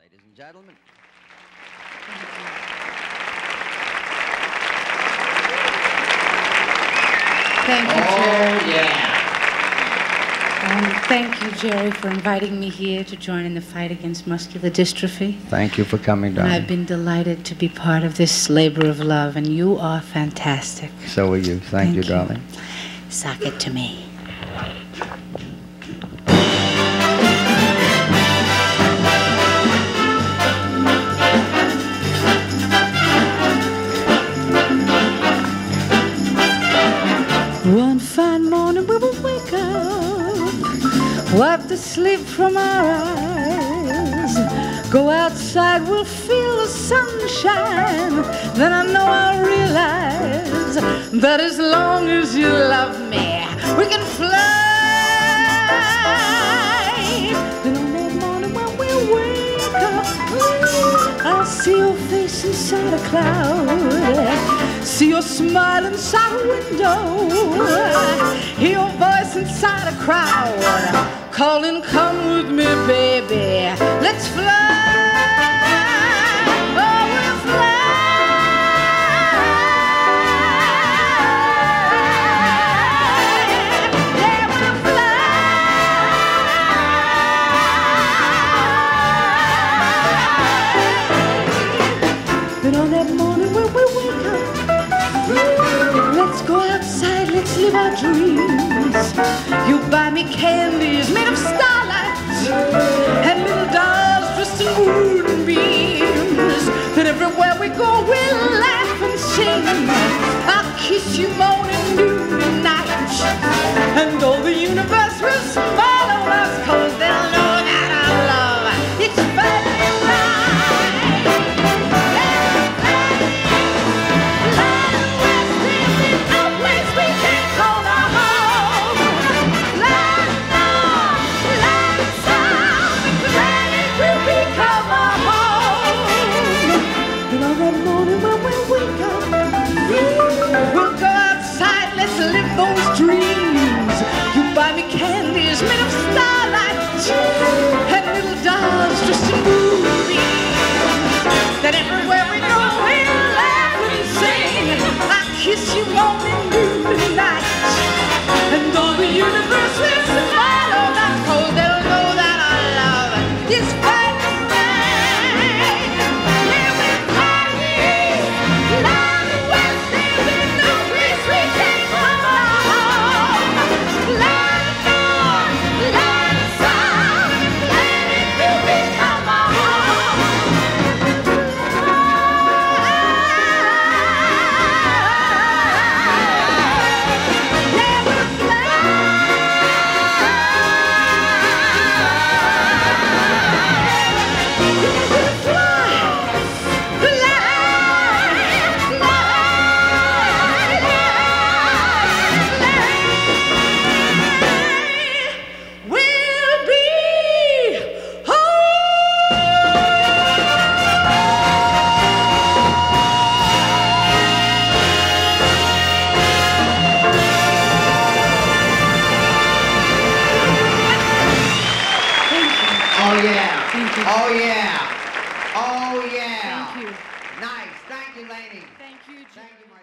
Ladies and gentlemen. Thank you, Jerry. Oh, yeah. Um, thank you, Jerry, for inviting me here to join in the fight against muscular dystrophy. Thank you for coming And I've been delighted to be part of this labor of love, and you are fantastic. So are you. Thank, you, Thank you. darling. Sock it to me. Fine morning we will wake up, wipe the sleep from our eyes, go outside, we'll feel the sunshine. Then I know I'll realize that as long as you love me, we can fly. Then on that morning when we wake up, I'll see your face inside a cloud. See your smile inside a window. Hear your voice inside a crowd. Calling, come with me, baby. Go outside, let's live our dreams. You buy me candies made of starlight Oh, yeah. Thank you. Nice. Thank you, lady. Thank you, Thank you, my